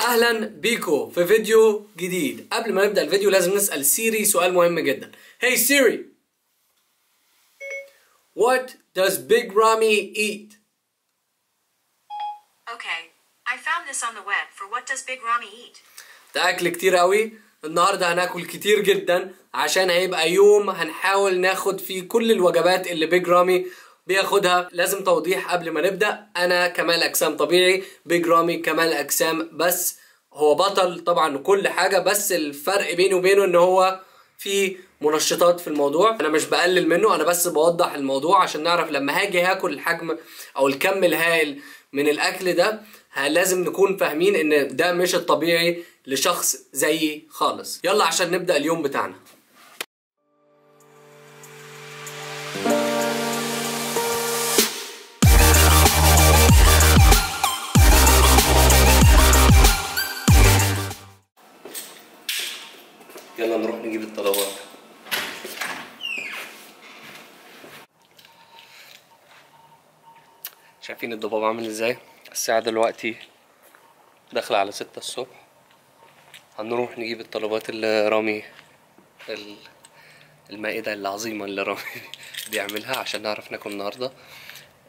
أهلا بيكو في فيديو جديد. قبل ما نبدأ الفيديو لازم نسأل سيري سؤال مهم جدا. Hey Siri. What does Big Ramy eat? Okay, I found this on the web. For what does Big Ramy eat? ده أكل كتير قوي النهارده هناكل كتير جدا. عشان هيبقى يوم هنحاول ناخد فيه كل الوجبات اللي بيج رامي بياخدها. لازم توضيح قبل ما نبدأ. أنا كمال أجسام طبيعي بيج رامي كمال أجسام بس. هو بطل طبعا كل حاجة بس الفرق بيني وبينه إن هو في منشطات في الموضوع. أنا مش بقلل منه أنا بس بوضح الموضوع عشان نعرف لما هاجي هاكل الحجم أو الكم الهائل من الأكل ده لازم نكون فاهمين إن ده مش الطبيعي لشخص زيي خالص. يلا عشان نبدأ اليوم بتاعنا. الضباب عامل إزاي؟ الساعة دلوقتي داخلة على ستة الصبح. هنروح نجيب الطلبات اللي رامي ال- المائدة العظيمة اللي رامي بيعملها عشان نعرف ناكل النهاردة.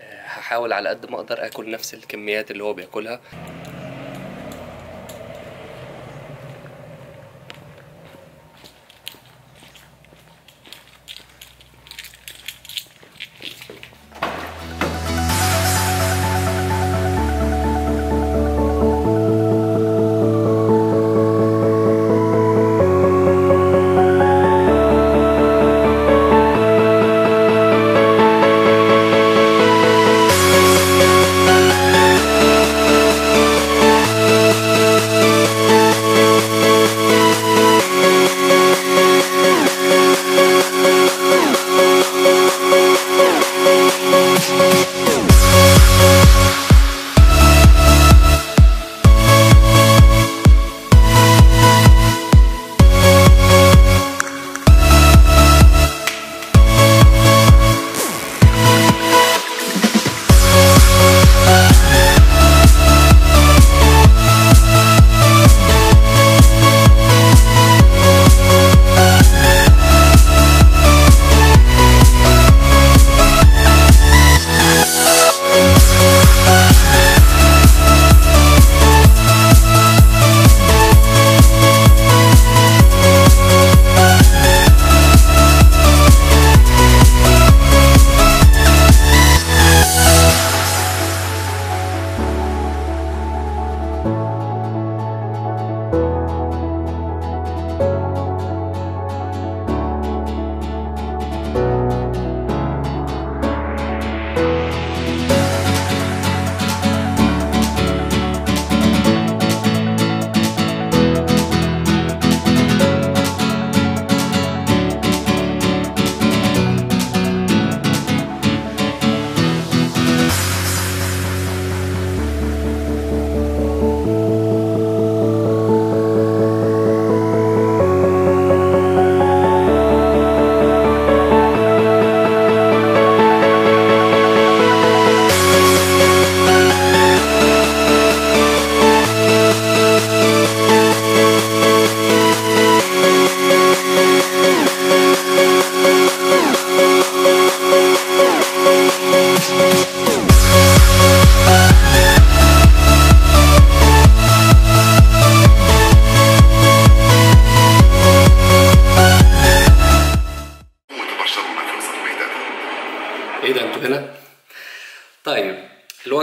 آه، هحاول على قد ما أقدر آكل نفس الكميات اللي هو بياكلها.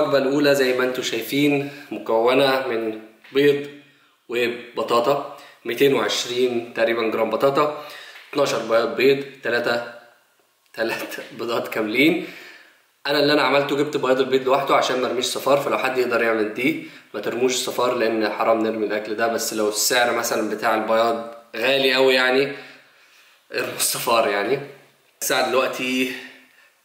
الوجبة الأولى زي ما أنتوا شايفين مكونة من بيض وبطاطا 220 تقريبا جرام بطاطا 12 بياض بيض 3 3 بيضات كاملين. أنا اللي أنا عملته جبت بياض البيض لوحده عشان ما أرميش صفار فلو حد يقدر يعمل دي ما ترموش صفار لأن حرام نرمي الأكل ده. بس لو السعر مثلا بتاع البياض غالي قوي يعني ارموا الصفار يعني. الساعة دلوقتي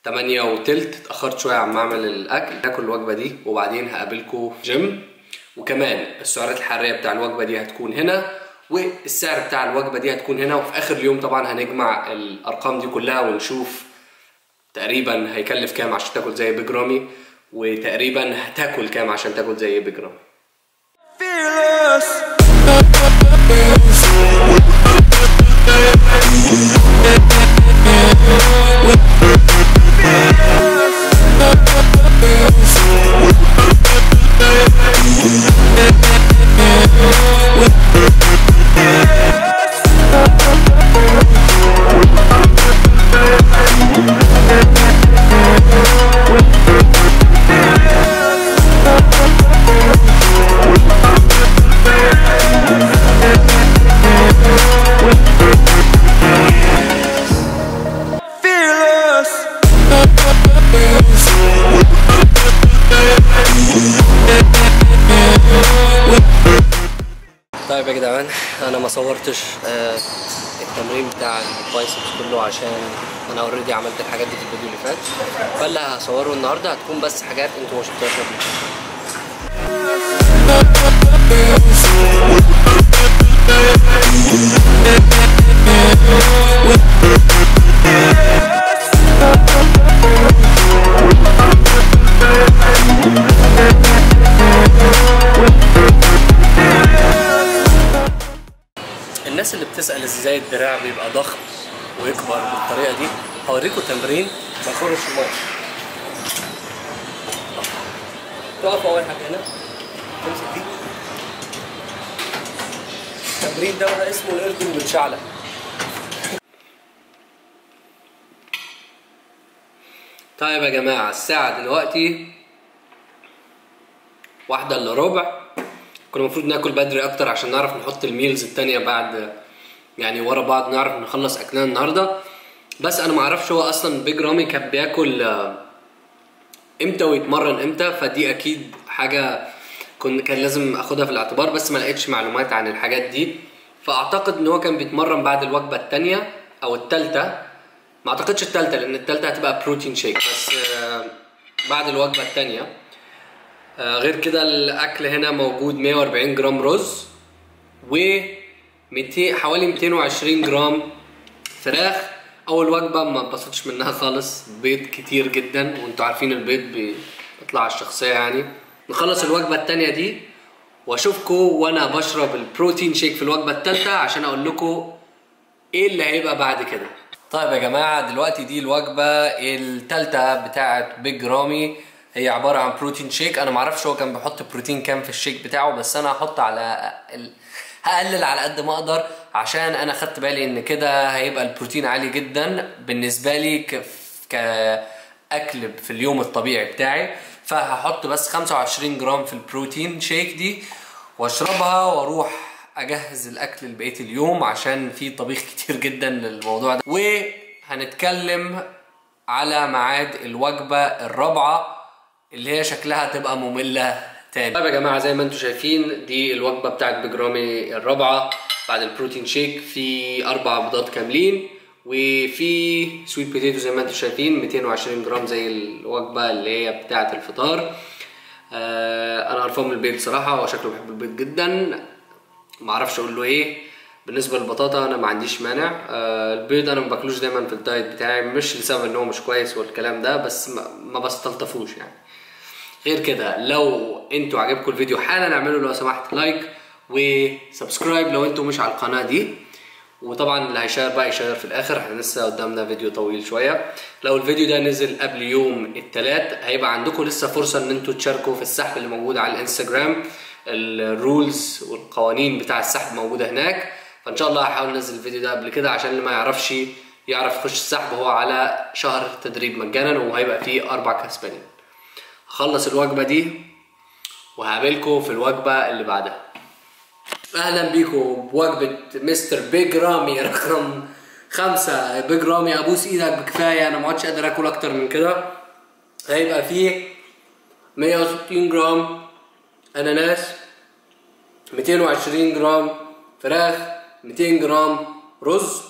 8 وتلت اتأخرت شوية عم اعمل الأكل. هاكل الوجبة دي وبعدين هقابلكم جيم وكمان السعرات الحرارية بتاع الوجبة دي هتكون هنا والسعر بتاع الوجبة دي هتكون هنا. وفي آخر اليوم طبعا هنجمع الأرقام دي كلها ونشوف تقريبا هيكلف كام عشان تاكل زي بجرامي وتقريبا هتاكل كام عشان تاكل زي بجرامي Fearless. Yeah. طيب يا جدعان أنا ما صورتش آه، التمرين بتاع ال biceps كله عشان أنا already عملت الحاجات دي في الفيديو اللي فات فاللي هصوره النهارده هتكون بس حاجات أنتوا ما شفتوهاش قبل كده. إزاي الدراع بيبقى ضخم ويكبر بالطريقة دي. هوريكم تمرين بخرج المية تقف أول حاجة هنا. تمسك دي. التمرين ده بقى اسمه الإردن بالشعلة طيب يا جماعة الساعة دلوقتي واحدة إلا ربع. كنا المفروض ناكل بدري أكتر عشان نعرف نحط ال meals التانية بعد يعني ورا بعض نعرف نخلص أكلنا النهارده. بس أنا معرفش هو أصلا بيج رامي كان بياكل آه، إمتى ويتمرن إمتى؟ فدي أكيد حاجة كن كان لازم أخدها في الاعتبار بس ما لقيتش معلومات عن الحاجات دي. فأعتقد إن هو كان بيتمرن بعد الوجبة التانية أو التالتة. ما أعتقدش التالتة لأن التالتة هتبقى protein shake بس آه، بعد الوجبة التانية. آه، غير كده الأكل هنا موجود 140 جرام رز و 200 حوالي 220 جرام فراخ. أول وجبة ما اتبسطتش منها خالص. بيض كتير جدا وانتوا عارفين البيض بي- بيطلع على الشخصية يعني. نخلص الوجبة التانية دي واشوفكم وأنا بشرب ال protein shake في الوجبة التالتة عشان أقول لكم إيه اللي هيبقى بعد كده. طيب يا جماعة دلوقتي دي الوجبة التالتة بتاعه بيج رامي هي عبارة عن protein shake. أنا معرفش هو كان بيحط بروتين كام في ال shake بتاعه بس أنا هحط على ال... هقلل على قد ما أقدر عشان أنا خدت بالي ان كده هيبقى البروتين عالي جدا بالنسبة لي ك... كأكل في اليوم الطبيعي بتاعي. فهحط بس 25 جرام في ال protein shake دي واشربها وأروح اجهز الاكل لبقية اليوم عشان في طبيخ كتير جدا للموضوع ده. وهنتكلم على ميعاد الوجبة الرابعة اللي هي شكلها تبقى مملة. تاني. طيب يا جماعة زي ما أنتم شايفين دي الوجبة بتاعت بيج رامي الرابعة بعد ال protein shake. في أربع بيضات كاملين وفي sweet potato زي ما أنتم شايفين 220 جرام زي الوجبة اللي هي بتاعت الفطار. آه أنا قرفان من البيض صراحة هو شكله بحب البيض جدا. معرفش أقول له إيه. بالنسبة للبطاطا أنا ما عنديش مانع. آه البيض أنا ما باكلوش دايما في ال diet بتاعي مش لسبب إن هو مش كويس والكلام ده بس ما, ما بستلطفوش يعني. غير كده لو أنتوا عجبكم الفيديو حالا اعملوا لو سمحت like و subscribe لو أنتوا مش على القناة دي. وطبعا اللي هي share بقى ي share في الآخر إحنا لسه قدامنا فيديو طويل شوية. لو الفيديو ده نزل قبل يوم الثلاث هيبقى عندكم لسه فرصة إن أنتوا تشاركوا في السحب اللي موجود على الإنستجرام. ال rules والقوانين بتاع السحب موجودة هناك. فإن شاء الله هحاول أنزل الفيديو ده قبل كده عشان اللي ما يعرفش يعرف يخش السحب هو على شهر تدريب مجانا وهيبقى فيه أربع كسبانين هخلص الوجبة دي وهقابلكم في الوجبة اللي بعدها. أهلا بيكم بوجبة Mr. بيج رامي رقم خمسة. بيج رامي أبوس إيدك بكفاية. أنا ما عادش قادر آكل أكتر من كده. هيبقى فيه 160 جرام أناناس 220 جرام فراخ 200 جرام رز.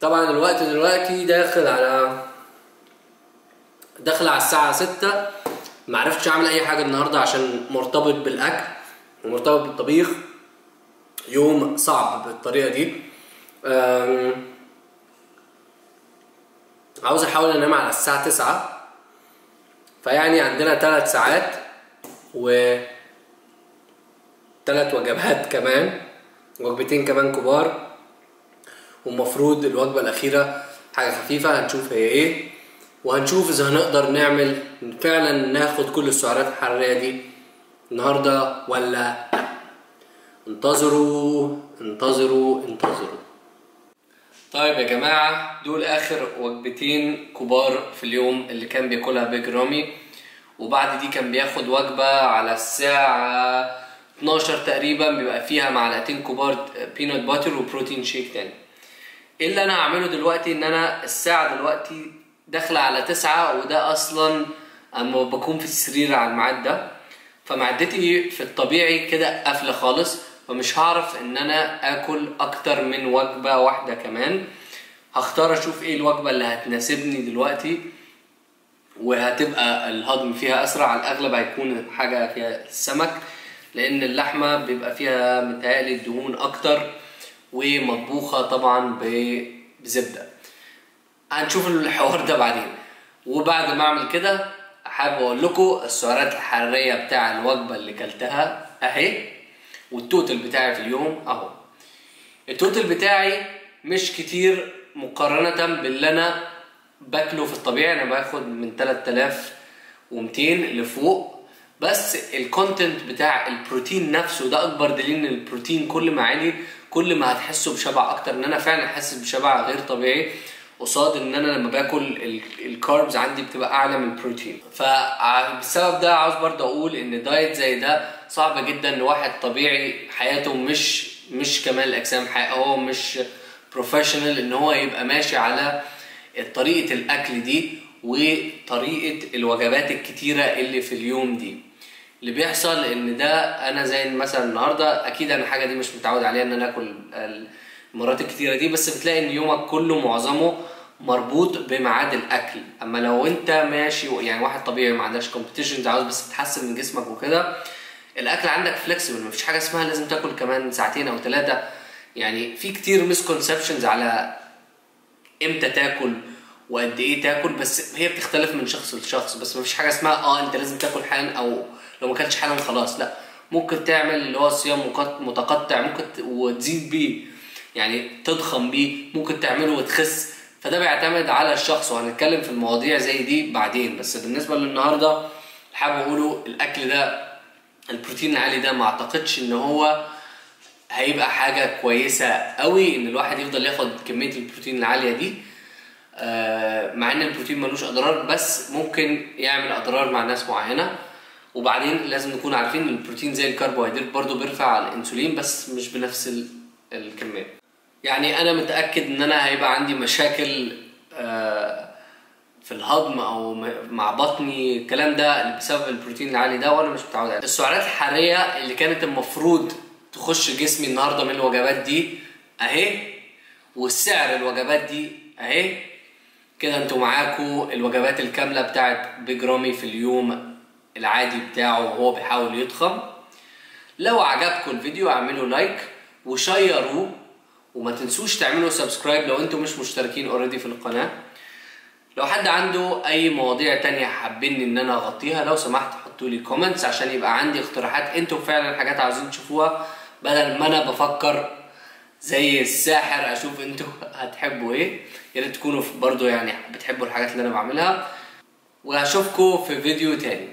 طبعا الوقت دلوقتي داخل على داخل على الساعة ستة. معرفتش أعمل أي حاجة النهاردة عشان مرتبط بالأكل ومرتبط بالطبيخ. يوم صعب بالطريقة دي. عاوز أحاول أنام على الساعة تسعة. فيعني عندنا ثلاث ساعات و ثلاث وجبات كمان وجبتين كمان كبار. والمفروض الوجبة الأخيرة حاجة خفيفة هنشوف هي إيه. وهنشوف إذا هنقدر نعمل فعلا ناخد كل السعرات الحرارية دي النهارده ولا لأ. انتظروا انتظروا انتظروا. طيب يا جماعة دول آخر وجبتين كبار في اليوم اللي كان بياكلها بيج رامي. وبعد دي كان بياخد وجبة على الساعة 12 تقريبا بيبقى فيها معلقتين كبار بينات باتر وبروتين شيك تاني. إيه اللي أنا هعمله دلوقتي؟ إن أنا الساعة دلوقتي داخلة على تسعة وده أصلا أما بكون في السرير على الميعاد ده. فمعدتي في الطبيعي كده قافلة خالص فمش هعرف إن أنا آكل أكتر من وجبة واحدة كمان. هختار أشوف إيه الوجبة اللي هتناسبني دلوقتي وهتبقى الهضم فيها أسرع. على الأغلب هيكون حاجة فيها السمك لأن اللحمة بيبقى فيها متهيألي الدهون أكتر ومطبوخة طبعا ب- بزبدة. هنشوف الحوار ده بعدين. وبعد ما أعمل كده حابب أقول لكم السعرات الحرارية بتاع الوجبة اللي كلتها أهي وال total بتاعي في اليوم أهو. ال total بتاعي مش كتير مقارنة باللي أنا باكله في الطبيعي. أنا باخد من 3200 لفوق. بس ال content بتاع البروتين نفسه ده أكبر دليل إن البروتين كل ما عالي كل ما هتحسوا بشبع أكتر. إن أنا فعلا حاسس بشبع غير طبيعي. قصاد إن أنا لما باكل ال- ال carbs عندي بتبقى أعلى من البروتين فبالسبب ده عاوز برضه أقول إن diet زي ده صعب جدا إن واحد طبيعي حياته مش مش كمال الأجسام حي- هو مش professional إن هو يبقى ماشي على طريقة الأكل دي وطريقة الوجبات الكتيرة اللي في اليوم دي. اللي بيحصل إن ده أنا زي مثلا النهارده أكيد أنا الحاجة دي مش متعود عليها إن أنا آكل المرات الكتيرة دي بس بتلاقي إن يومك كله معظمه مربوط بميعاد الأكل. أما لو أنت ماشي يعني واحد طبيعي ما عندكش competitions عاوز بس تحسن من جسمك وكده الأكل عندك flexible مفيش حاجة اسمها لازم تاكل كمان ساعتين أو ثلاثة يعني في كتير misconceptions على إمتى تاكل وقد إيه تاكل بس هي بتختلف من شخص لشخص. بس مفيش حاجة اسمها آه أنت لازم تاكل حالا أو لو ما أكلتش حالا خلاص. لأ ممكن تعمل اللي هو صيام متقطع ممكن وتزيد بيه. يعني تضخم بيه ممكن تعمله وتخس. فده بيعتمد على الشخص وهنتكلم في المواضيع زي دي بعدين. بس بالنسبة للنهاردة حابب أقوله الأكل ده البروتين العالي ده ما أعتقدش إن هو هيبقى حاجة كويسة قوي إن الواحد يفضل ياخد كمية البروتين العالية دي. آه، مع إن البروتين ملوش أضرار بس ممكن يعمل أضرار مع ناس معينة. وبعدين لازم نكون عارفين إن البروتين زي الكربوهيدرات برضو بيرفع الإنسولين بس مش بنفس ال- الكمية. يعني أنا متأكد إن أنا هيبقى عندي مشاكل آه، في الهضم أو مع بطني الكلام ده بسبب البروتين العالي ده وأنا مش متعود عليه. السعرات الحرارية اللي كانت المفروض تخش جسمي النهارده من الوجبات دي أهي والسعر الوجبات دي أهي. كده أنتوا معاكوا الوجبات الكاملة بتاعت بيج رامي في اليوم العادي بتاعه وهو بيحاول يضخم. لو عجبكم الفيديو اعملوا like وشيروه وما تنسوش تعملوا subscribe لو أنتوا مش مشتركين already في القناة. لو حد عنده أي مواضيع تانية حابين إن أنا أغطيها لو سمحت حطوا لي comments عشان يبقى عندي اقتراحات. أنتوا فعلا حاجات عاوزين تشوفوها بدل ما أنا بفكر زي الساحر أشوف أنتوا هتحبوا إيه. يا ريت تكونوا برضو يعني بتحبوا الحاجات اللي أنا بعملها. وهشوفكم في فيديو تاني.